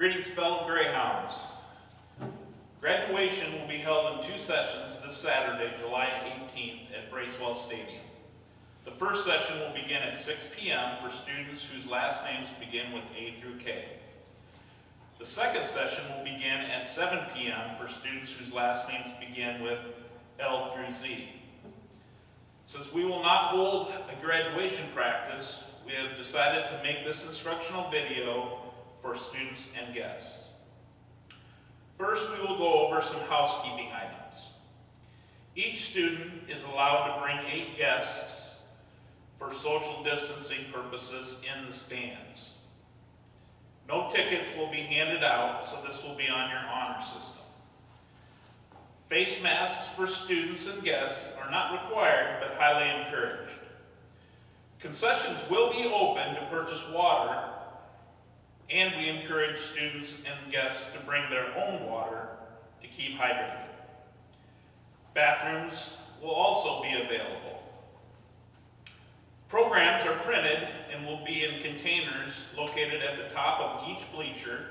Greetings, fellow Greyhounds. Graduation will be held in two sessions this Saturday, July 18th at Bracewell Stadium. The first session will begin at 6 p.m. for students whose last names begin with A through K. The second session will begin at 7 p.m. for students whose last names begin with L through Z. Since we will not hold a graduation practice, we have decided to make this instructional video for students and guests. First, we will go over some housekeeping items. Each student is allowed to bring eight guests for social distancing purposes in the stands. No tickets will be handed out, so this will be on your honor system. Face masks for students and guests are not required, but highly encouraged. Concessions will be open to purchase water, and we encourage students and guests to bring their own water to keep hydrated. Bathrooms will also be available. Programs are printed and will be in containers located at the top of each bleacher,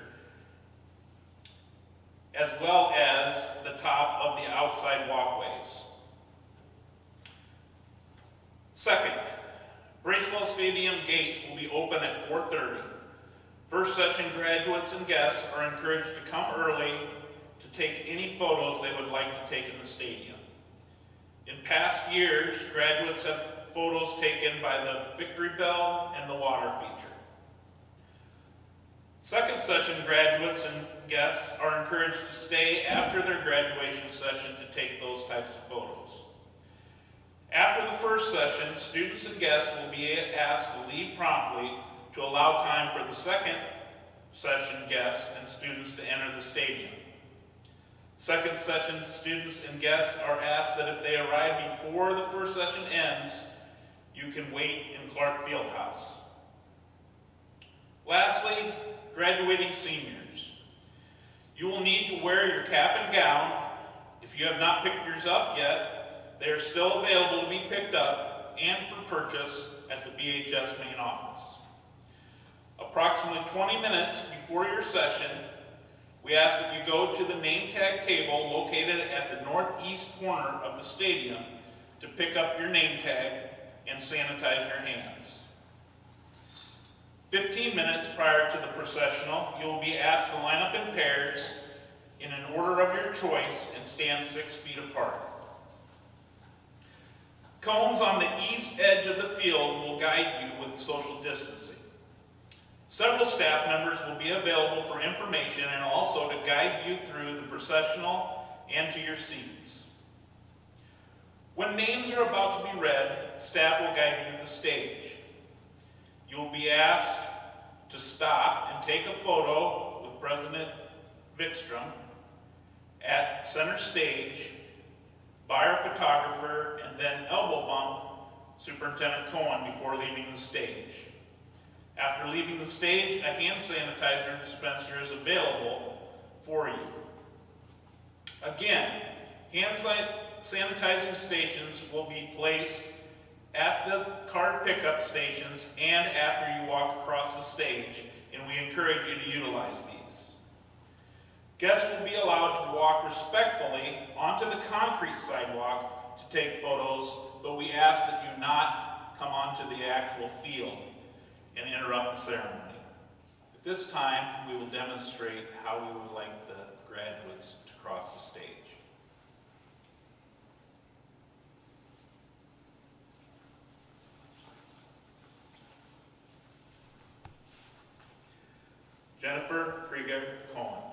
as well as the top of the outside walkways. Second, Bracewell Stadium gates will be open at 4.30. First session graduates and guests are encouraged to come early to take any photos they would like to take in the stadium. In past years, graduates have photos taken by the Victory Bell and the water feature. Second session graduates and guests are encouraged to stay after their graduation session to take those types of photos. After the first session, students and guests will be asked to leave promptly to allow time for the second session guests and students to enter the stadium. Second session students and guests are asked that if they arrive before the first session ends, you can wait in Clark Fieldhouse. Lastly, graduating seniors. You will need to wear your cap and gown. If you have not picked yours up yet, they are still available to be picked up and for purchase at the BHS main office. Approximately 20 minutes before your session, we ask that you go to the name tag table located at the northeast corner of the stadium to pick up your name tag and sanitize your hands. 15 minutes prior to the processional, you will be asked to line up in pairs in an order of your choice and stand six feet apart. Cones on the east edge of the field will guide you with social distancing. Several staff members will be available for information and also to guide you through the processional and to your seats. When names are about to be read, staff will guide you to the stage. You will be asked to stop and take a photo with President Vikstrom at center stage by our photographer and then elbow bump Superintendent Coen before leaving the stage. After leaving the stage, a hand sanitizer dispenser is available for you. Again, hand sanitizing stations will be placed at the card pickup stations and after you walk across the stage, and we encourage you to utilize these. Guests will be allowed to walk respectfully onto the concrete sidewalk to take photos, but we ask that you not come onto the actual field and interrupt the ceremony. At this time, we will demonstrate how we would like the graduates to cross the stage. Jennifer Krieger Cohen.